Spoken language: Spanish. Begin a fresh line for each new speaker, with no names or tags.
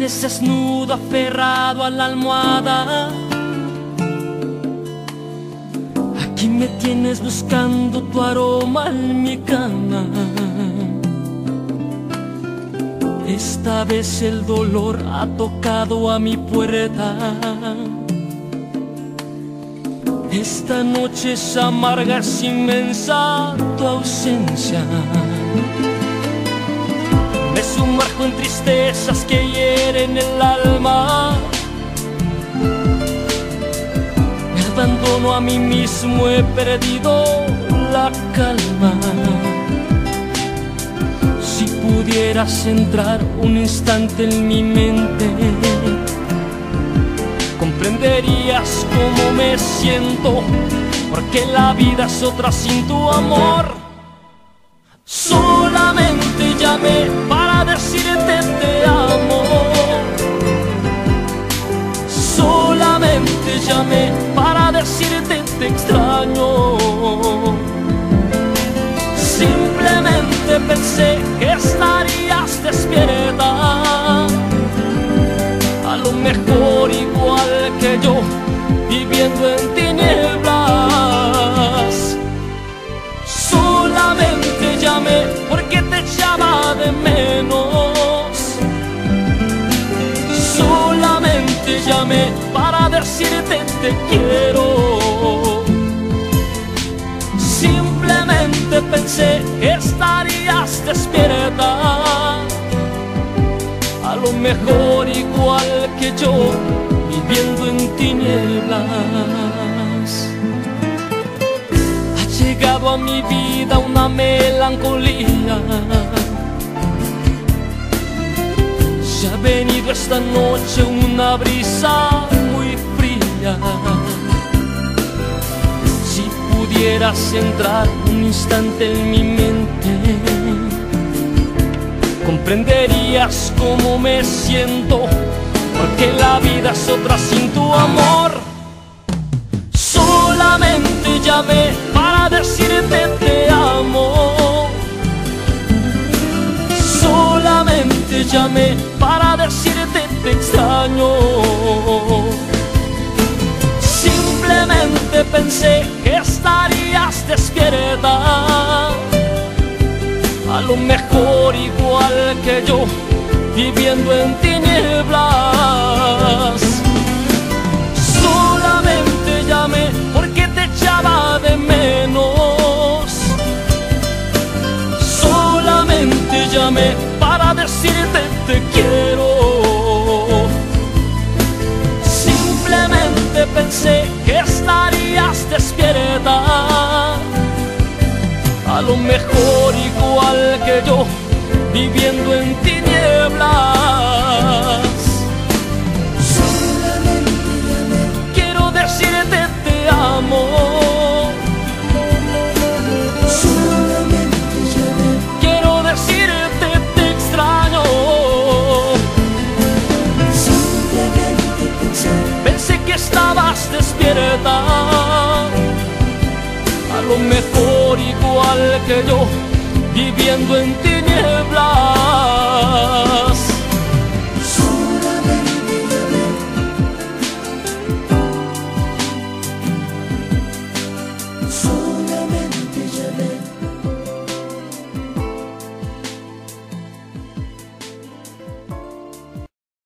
Duermes desnudo, aferrado a la almohada. Aquí me tienes buscando tu aroma en mi cama. Esta vez el dolor ha tocado a mi puerta. Esta noche es amarga, es inmensa tu ausencia. Sumerjo en tristezas que hieren el alma. Me abandono a mí mismo, he perdido la calma. Si pudieras entrar un instante en mi mente, comprenderías cómo me siento, porque la vida es otra sin tu amor. Solamente llamé para decirte te amo. Solamente llamé para decirte te extraño. Simplemente pensé que estarías despierta. A lo mejor igual que yo, viviendo en tinieblas. Solamente llamé porque te echaba de menos. Llamé para decirte te quiero. Simplemente pensé que estarías despierta. A lo mejor igual que yo, viviendo en tinieblas. Ha llegado a mi vida una melancolía. Se ha venido esta noche una brisa muy fría. Si pudieras entrar un instante en mi mente, comprenderías cómo me siento, porque la vida es otra sin tu amor. Solamente llamé para decirte te amo. Solamente llamé para decirte te extraño. Simplemente pensé que estarías despierta. A lo mejor igual que yo, viviendo en tinieblas. Solamente llamé porque te echaba de menos. Solamente llamé pensé que estarías despierta. A lo mejor igual que yo, viviendo en tinieblas. igual que yo, viviendo en tinieblas.